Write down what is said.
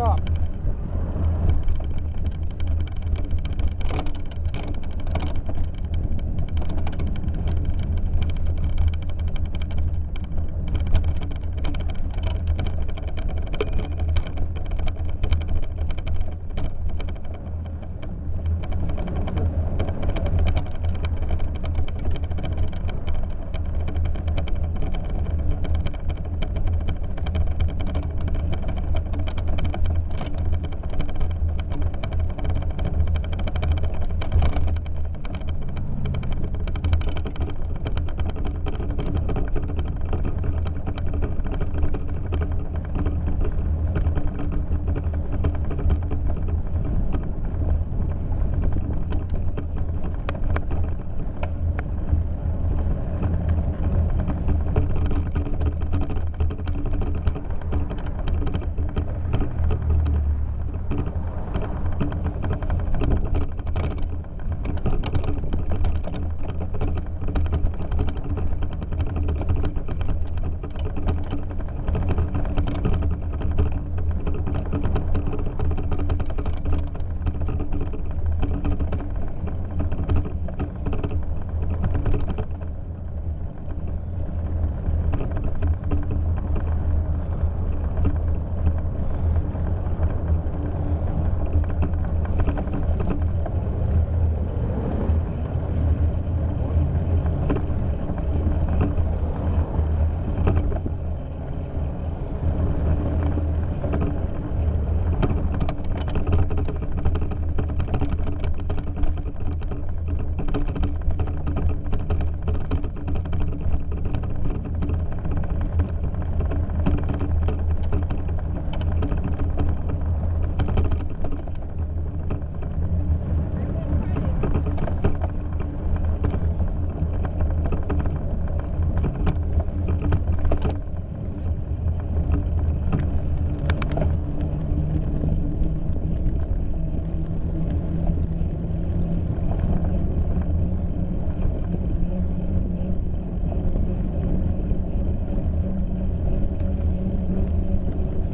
up.